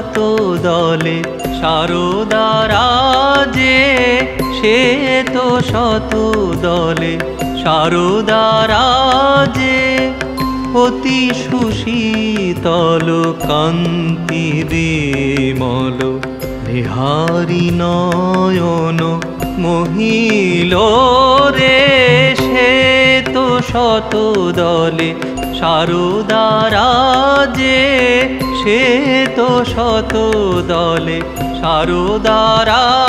শত দলে সারদারাজে সে তো শত দলে সারদারাজে অতি সুশীতল কান্তি বিমল, বিহারি নয়ন মহিল রে, সে তো শত দলে সারদারাজে সে তো শত দলে সারদারাজে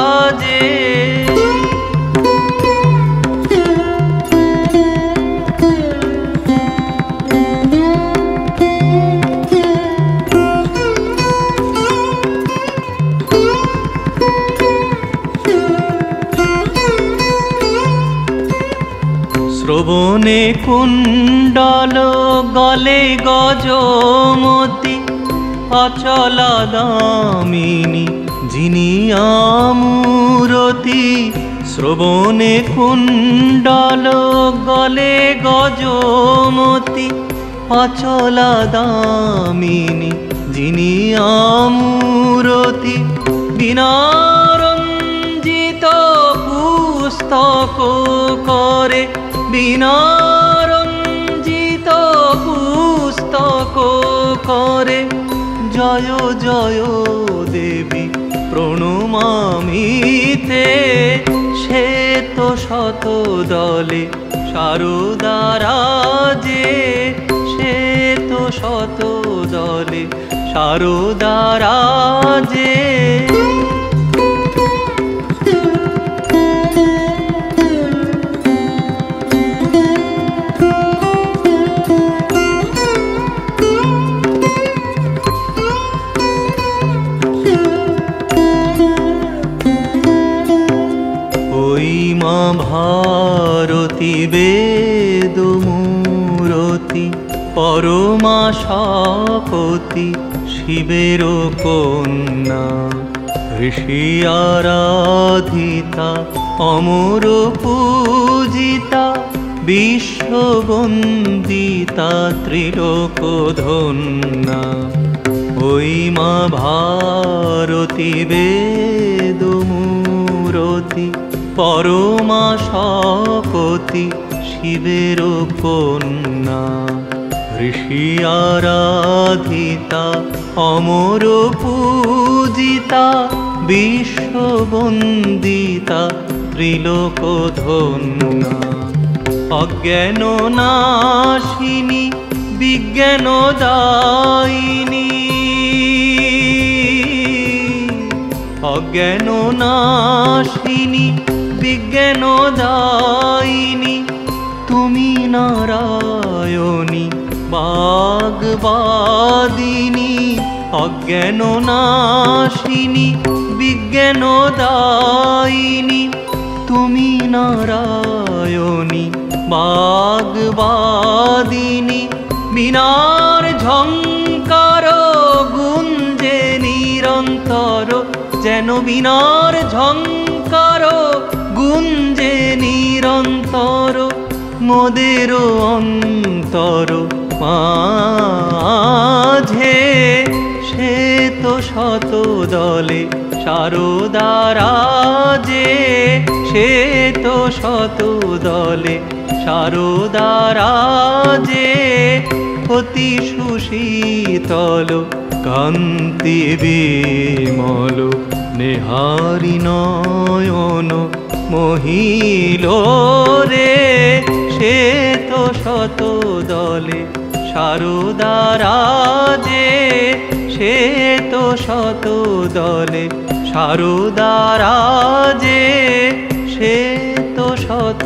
শ্রবণে কুণ্ডল গলে গজমতি অচলা দামিনী, যিনি আমূরতি শ্রবণে কুণ্ডল গলে গজমতি। অচলা দামিনী, যিনি আমূরতি বিনারঞ্জিত পুস্তক করে। বিনারঞ্জিত পুস্তক করে। জয় জয় দেবী প্রণমামিতে। সে তো শত দলে সারদারাজে সে তো শত দলে সারদারাজে পরমা শপতি শিবের কন্যা, ঋষি আরাধিতা, অমর পূজিতা, বিশ্ববন্দিতা ত্রিলোক ধন্যা ওই মা ভারতী বেদ মূরতি পরমা শিবের কন্যা। ঋষি আরাধিতা, অমর পূজিতা, বিশ্ববন্দিতা ত্রিলোক অজ্ঞান নাশিনী বিজ্ঞান দায়িনী অজ্ঞান নাশিনী বিজ্ঞান দায়িনী তুমি নারায়ণী। বাগবাদিনী অজ্ঞান নাশিনী বিজ্ঞান দায়িনী তুমি নারায়ণী, বাগবাদিনী বিনার ঝঙ্কার গুঞ্জে নিরন্তর, যেন বিনার ঝঙ্কার গুঞ্জে নিরন্তর, মোদের অন্তর। মাঝে সে তো শত দলে সারদারাজে সে তো শত দলে সারদারাজে অতি সুশীতল, কান্তি বিমল, নেহারি নয়ন মহিল রে, সে তো শত দলে সারদারাজে সে তো শত দলে। সারুদারাজে সে তো শত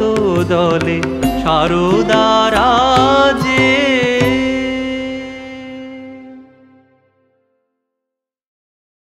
দলে। সারদারাজে